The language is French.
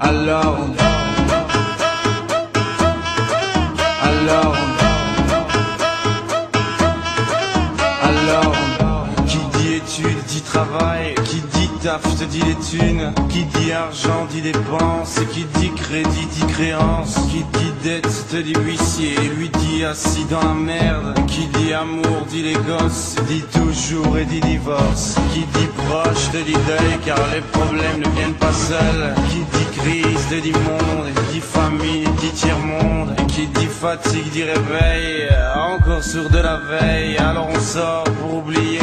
Alors, alors, alors, qui dit études dit travail, qui dit taf te dit les thunes, qui dit argent dit dépenses, qui dit crédit dit créance, qui dit dette te dit huissier, lui dit assis dans la merde, qui dit amour dit les gosses, dit toujours et dit divorce, qui dit proche te dit deuil car les problèmes ne viennent pas seuls, qui dit crise te dit monde, dit famille dit tiers-monde, qui dit fatigue dit réveil, encore sourd de la veille, alors on sort pour oublier